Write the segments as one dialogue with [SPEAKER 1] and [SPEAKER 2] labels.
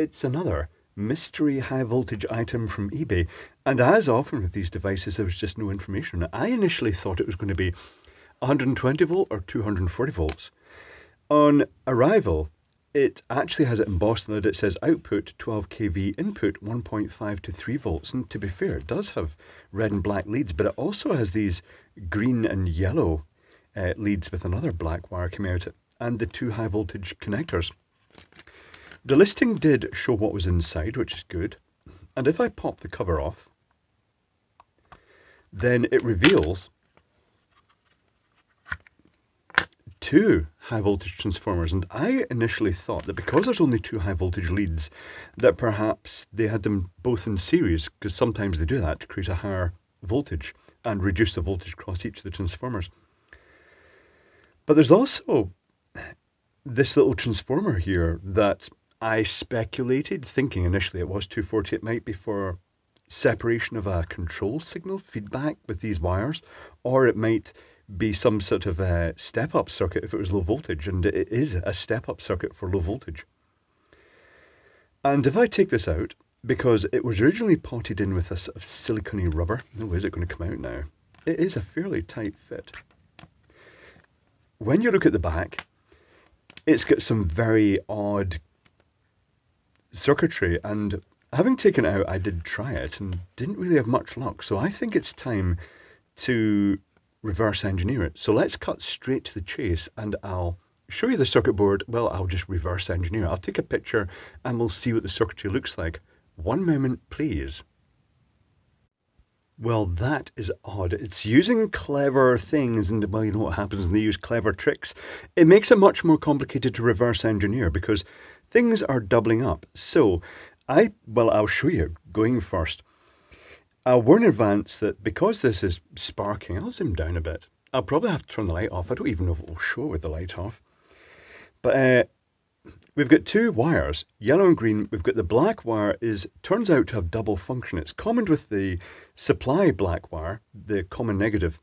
[SPEAKER 1] it's another mystery high voltage item from eBay. And as often with these devices, there was just no information. I initially thought it was going to be 120 volt or 240 volts. On arrival, it actually has it embossed on it. It says output 12 kV, input 1.5 to 3 volts. And to be fair, it does have red and black leads, but it also has these green and yellow uh, leads with another black wire coming out and the two high voltage connectors. The listing did show what was inside, which is good. And if I pop the cover off, then it reveals two high voltage transformers. And I initially thought that because there's only two high voltage leads, that perhaps they had them both in series, because sometimes they do that to create a higher voltage and reduce the voltage across each of the transformers. But there's also this little transformer here that I speculated, thinking initially it was 240, it might be for separation of a control signal feedback with these wires, or it might be some sort of a step up circuit if it was low voltage, and it is a step up circuit for low voltage. And if I take this out, because it was originally potted in with a sort of silicone rubber, oh, no, is it going to come out now? It is a fairly tight fit. When you look at the back, it's got some very odd circuitry and having taken it out, I did try it and didn't really have much luck. So I think it's time to reverse engineer it. So let's cut straight to the chase and I'll show you the circuit board. Well, I'll just reverse engineer. I'll take a picture and we'll see what the circuitry looks like. One moment, please. Well, that is odd. It's using clever things, and well, you know what happens when they use clever tricks. It makes it much more complicated to reverse engineer because things are doubling up. So, I, well, I'll show you going first. I'll warn in advance that because this is sparking, I'll zoom down a bit. I'll probably have to turn the light off. I don't even know if it will show with the light off. But uh, We've got two wires, yellow and green. We've got the black wire is turns out to have double function. It's common with the supply black wire, the common negative,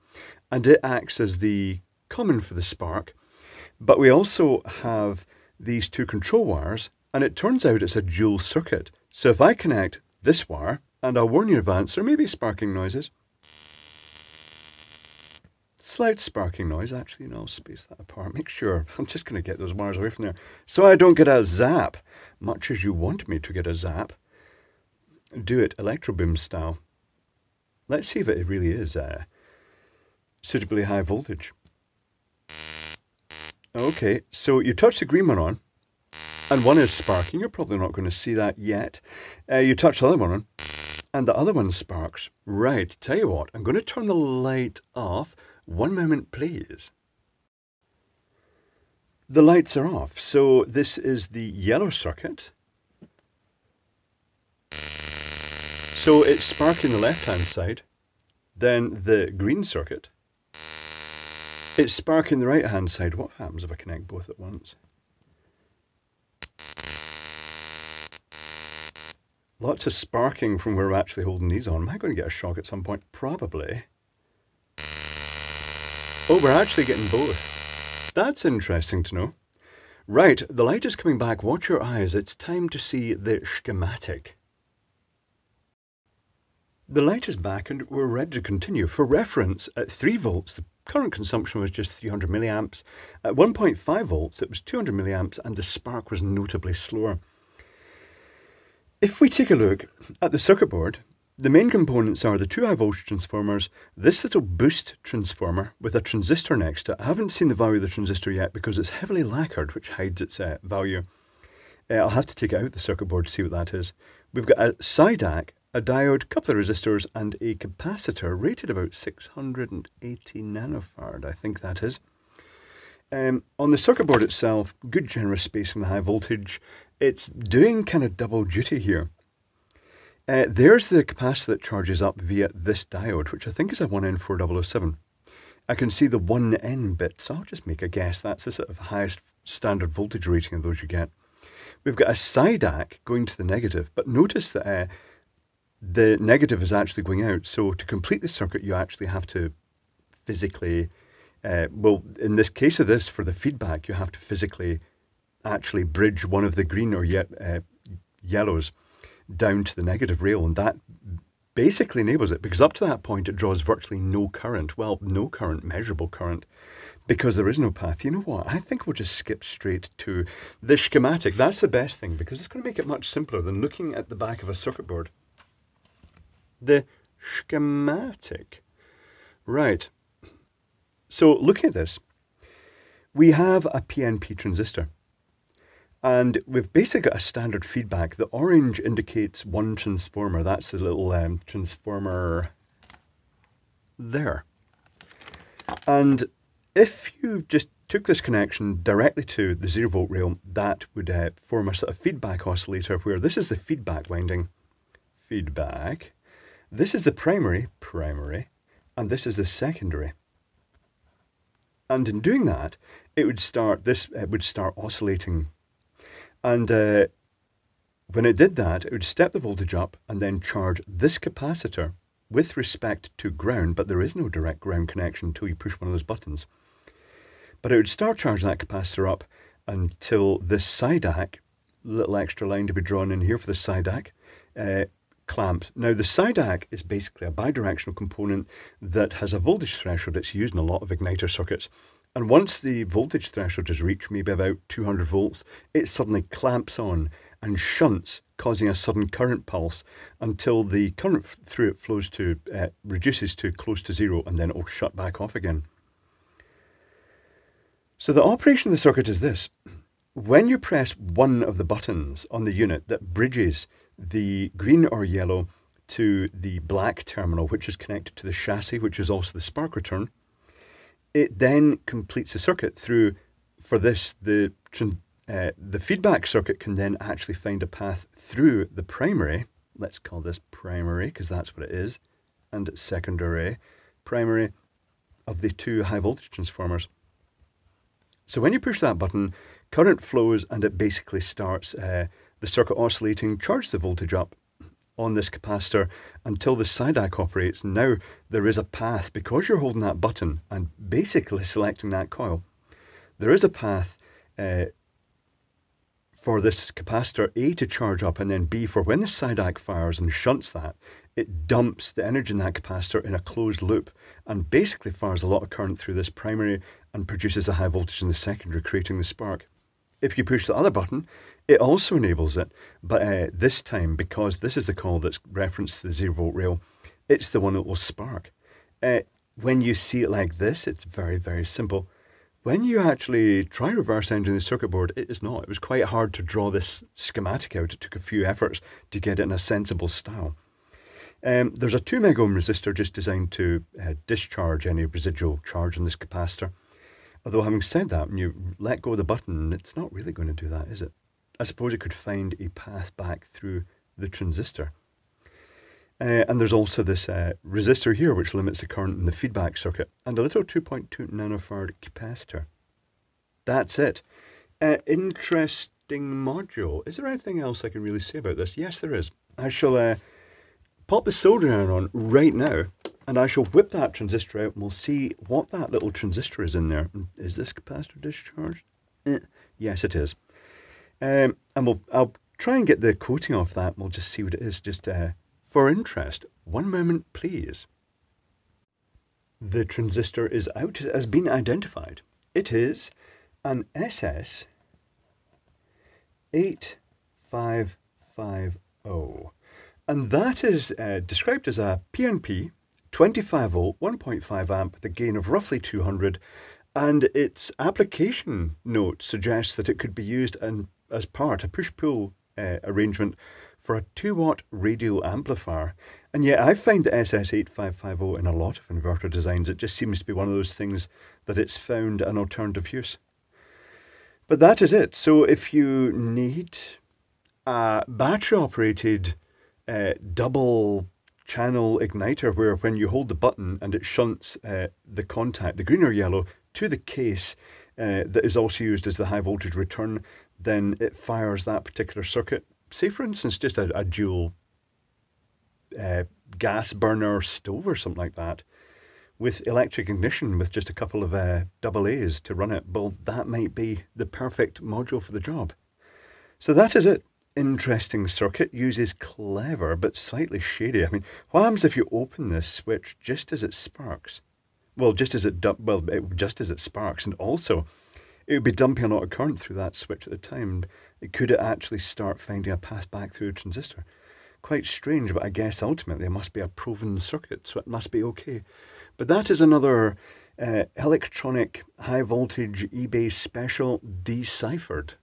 [SPEAKER 1] and it acts as the common for the spark. But we also have these two control wires, and it turns out it's a dual circuit. So if I connect this wire, and I'll warn you in advance, there may be sparking noises slight sparking noise. Actually, know, I'll space that apart. Make sure. I'm just going to get those wires away from there. So I don't get a zap, much as you want me to get a zap. Do it ElectroBOOM style. Let's see if it really is uh, suitably high voltage. Okay, so you touch the green one on, and one is sparking. You're probably not going to see that yet. Uh, you touch the other one on, and the other one sparks. Right, tell you what, I'm going to turn the light off one moment, please. The lights are off, so this is the yellow circuit. So it's sparking the left-hand side, then the green circuit. It's sparking the right-hand side. What happens if I connect both at once? Lots of sparking from where we're actually holding these on. Am I going to get a shock at some point? Probably. Oh, we're actually getting both. That's interesting to know. Right, the light is coming back. Watch your eyes. It's time to see the schematic. The light is back and we're ready to continue. For reference, at 3 volts, the current consumption was just 300 milliamps. At 1.5 volts, it was 200 milliamps and the spark was notably slower. If we take a look at the circuit board, the main components are the two high voltage transformers, this little boost transformer with a transistor next to it. I haven't seen the value of the transistor yet because it's heavily lacquered, which hides its uh, value. Uh, I'll have to take it out the circuit board to see what that is. We've got a SiDAC, a diode, couple of resistors, and a capacitor rated about 680 nanofarad, I think that is. Um, on the circuit board itself, good generous space in the high voltage. It's doing kind of double duty here. Uh, there's the capacitor that charges up via this diode, which I think is a 1N4007. I can see the 1N bit, so I'll just make a guess. That's the sort of highest standard voltage rating of those you get. We've got a SiDAC going to the negative, but notice that uh, the negative is actually going out. So to complete the circuit, you actually have to physically, uh, well, in this case of this, for the feedback, you have to physically actually bridge one of the green or yet uh, yellows down to the negative rail, and that basically enables it because up to that point it draws virtually no current. Well, no current, measurable current, because there is no path. You know what? I think we'll just skip straight to the schematic. That's the best thing because it's going to make it much simpler than looking at the back of a circuit board. The schematic. Right. So looking at this, we have a PNP transistor. And we've basically got a standard feedback. The orange indicates one transformer. That's the little um, transformer there. And if you just took this connection directly to the zero volt rail, that would uh, form a sort of feedback oscillator where this is the feedback winding, feedback. This is the primary, primary, and this is the secondary. And in doing that, it would start, this it would start oscillating. And uh, when it did that, it would step the voltage up and then charge this capacitor with respect to ground, but there is no direct ground connection until you push one of those buttons. But it would start charging that capacitor up until this SIDAC, little extra line to be drawn in here for the SIDAC, uh, clamped. Now the SIDAC is basically a bidirectional component that has a voltage threshold. It's used in a lot of igniter circuits. And once the voltage threshold is reached, maybe about 200 volts, it suddenly clamps on and shunts, causing a sudden current pulse until the current through it flows to, uh, reduces to close to zero and then it will shut back off again. So the operation of the circuit is this. When you press one of the buttons on the unit that bridges the green or yellow to the black terminal, which is connected to the chassis, which is also the spark return. It then completes the circuit through, for this, the, uh, the feedback circuit can then actually find a path through the primary, let's call this primary because that's what it is, and secondary, primary of the two high voltage transformers. So when you push that button, current flows and it basically starts uh, the circuit oscillating, charge the voltage up on this capacitor until the SIDAC operates. Now there is a path, because you're holding that button and basically selecting that coil, there is a path uh, for this capacitor A to charge up and then B for when the SIDAC fires and shunts that, it dumps the energy in that capacitor in a closed loop and basically fires a lot of current through this primary and produces a high voltage in the secondary, creating the spark. If you push the other button, it also enables it, but uh, this time, because this is the call that's referenced to the zero volt rail, it's the one that will spark. Uh, when you see it like this, it's very, very simple. When you actually try reverse engineering the circuit board, it is not. It was quite hard to draw this schematic out. It took a few efforts to get it in a sensible style. Um, there's a 2 megohm resistor just designed to uh, discharge any residual charge in this capacitor. Although having said that, when you let go of the button, it's not really going to do that, is it? I suppose it could find a path back through the transistor. Uh, and there's also this uh, resistor here, which limits the current in the feedback circuit, and a little 2.2 nanofarad capacitor. That's it. Uh, interesting module. Is there anything else I can really say about this? Yes, there is. I shall pop the soldering iron on right now and I shall whip that transistor out and we'll see what that little transistor is in there. Is this capacitor discharged? Eh, yes, it is. Um, and we'll, I'll try and get the coating off that and we'll just see what it is. Just uh, for interest, one moment please. The transistor is out, it has been identified. It is an SS 8550. And that is uh, described as a PNP 25 volt, 1.5 amp a gain of roughly 200, and its application note suggests that it could be used in, as part, a push-pull uh, arrangement for a 2 watt radio amplifier. And yet I find the SS8550 in a lot of inverter designs, it just seems to be one of those things that it's found an alternative use. But that is it. So if you need a battery operated uh, double channel igniter where when you hold the button and it shunts uh, the contact, the green or yellow, to the case uh, that is also used as the high voltage return, then it fires that particular circuit. Say, for instance, just a, a dual uh, gas burner stove or something like that with electric ignition with just a couple of uh, double A's to run it. Well, that might be the perfect module for the job. So that is it. Interesting circuit uses clever but slightly shady. I mean, what happens if you open this switch just as it sparks? Well, just as it well, it, just as it sparks, and also it would be dumping a lot of current through that switch at the time. Could it actually start finding a path back through a transistor? Quite strange, but I guess ultimately it must be a proven circuit, so it must be okay. But that is another uh, electronic high voltage eBay special deciphered.